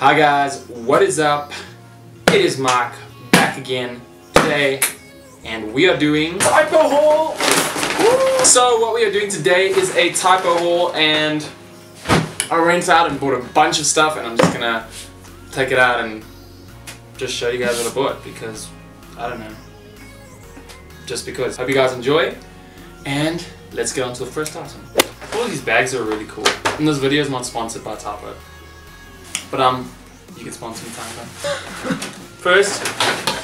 Hi guys, what is up? It is Mark back again today and we are doing typo haul. So what we are doing today is a typo haul and I went out and bought a bunch of stuff and I'm just gonna take it out and just show you guys what I bought because I don't know. Just because. Hope you guys enjoy and let's get on to the first item. All these bags are really cool. And this video is not sponsored by Typo. But um, you can sponsor me Typo. First,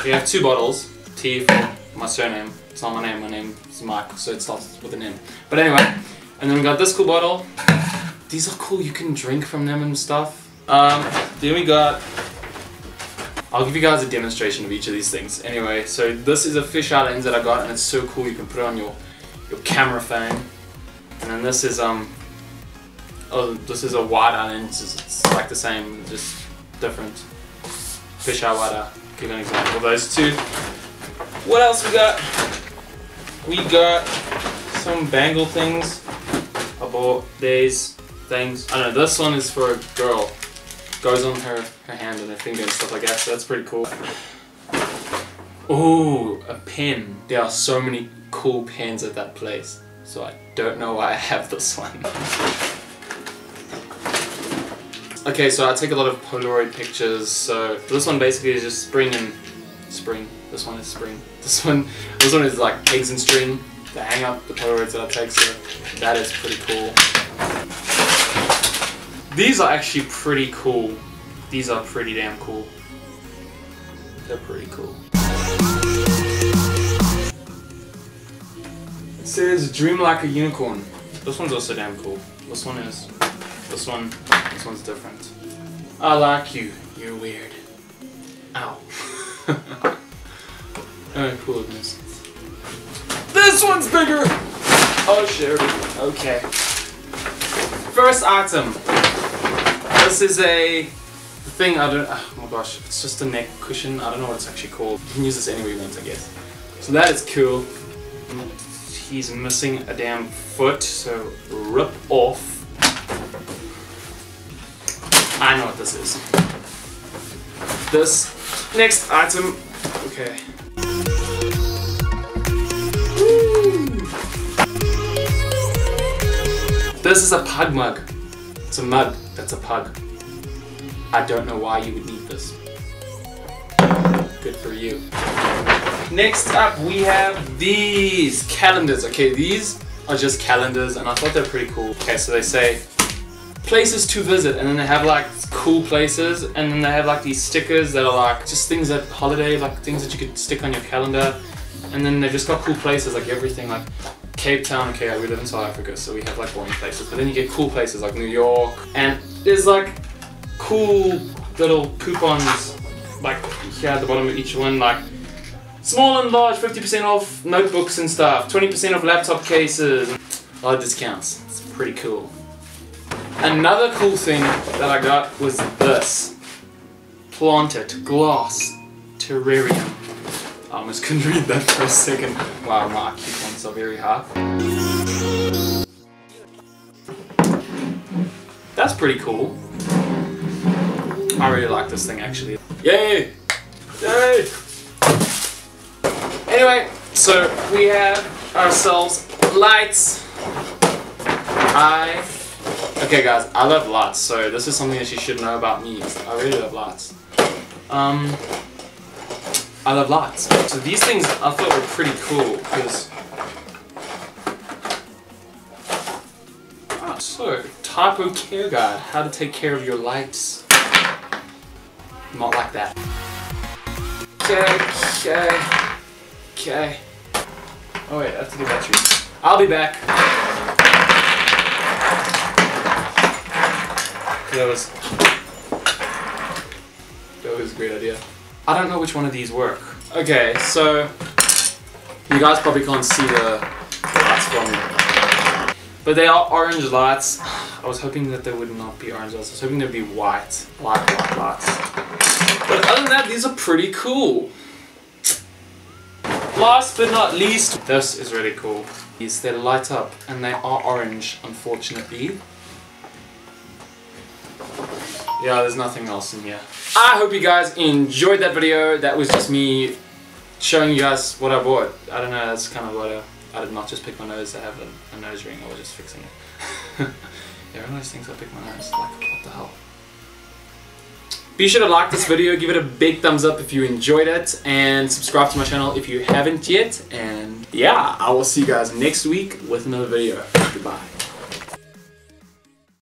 we have two bottles. T for my surname. It's not my name, my name is Mike, so it starts with an M. But anyway, and then we got this cool bottle. These are cool, you can drink from them and stuff. Um, then we got I'll give you guys a demonstration of each of these things. Anyway, so this is a fisheye lens that I got and it's so cool you can put it on your, your camera phone. And then this is um oh this is a eye lens, it's, it's like the same, just different. Wide eye. Give an example those two. What else we got? We got some bangle things. I bought these things. I know, this one is for a girl goes on her, her hand and her finger and stuff like that, so that's pretty cool. Oh, a pen. There are so many cool pens at that place, so I don't know why I have this one. okay, so I take a lot of Polaroid pictures, so this one basically is just spring and spring. This one is spring. This one, this one is like eggs and string to hang up the Polaroids that I take, so that is pretty cool. These are actually pretty cool. These are pretty damn cool. They're pretty cool. It says dream like a unicorn. This one's also damn cool. This one is. This one. This one's different. I like you. You're weird. Ow. oh, cool this. This one's bigger! Oh, shit. Okay. First item. This is a thing, I don't, ah, oh my gosh, it's just a neck cushion, I don't know what it's actually called. You can use this anywhere you want, I guess. So that is cool. He's missing a damn foot, so rip off. I know what this is. This next item, okay. This is a pug mug. It's a mug that's a pug. I don't know why you would need this. Good for you. Next up we have these calendars. Okay, these are just calendars and I thought they're pretty cool. Okay, so they say places to visit and then they have like cool places and then they have like these stickers that are like just things that holiday, like things that you could stick on your calendar and then they've just got cool places like everything like Cape Town, okay, we live in South Africa, so we have like boring places, but then you get cool places like New York, and there's like cool little coupons, like here at the bottom of each one, like small and large, 50% off notebooks and stuff, 20% off laptop cases, a lot of discounts. It's pretty cool. Another cool thing that I got was this. Planted glass terrarium. I almost couldn't read that for a second. Wow, my coupons are very hard. That's pretty cool. I really like this thing actually. Yay! Yay! Anyway, so we have ourselves lights. I Okay guys, I love lights, so this is something that you should know about me. I really love lights. Um I love lights. So these things I thought were pretty cool because ah, so typo care guide, how to take care of your lights. Not like that. Okay, okay, okay. Oh wait, I have to get batteries. I'll be back. That was that was a great idea. I don't know which one of these work. Okay, so you guys probably can't see the, lights from but they are orange lights. I was hoping that they would not be orange lights. I was hoping they'd be white, white, white lights. But other than that, these are pretty cool. Last but not least, this is really cool. Is they light up and they are orange, unfortunately. Yeah, there's nothing else in here. I hope you guys enjoyed that video. That was just me showing you guys what I bought. I don't know, that's kind of what I, I did not just pick my nose. I have a, a nose ring. I was just fixing it. yeah, everyone always thinks I pick my nose. Like, what the hell? Be sure to like this video, give it a big thumbs up if you enjoyed it, and subscribe to my channel if you haven't yet. And yeah, I will see you guys next week with another video. Goodbye.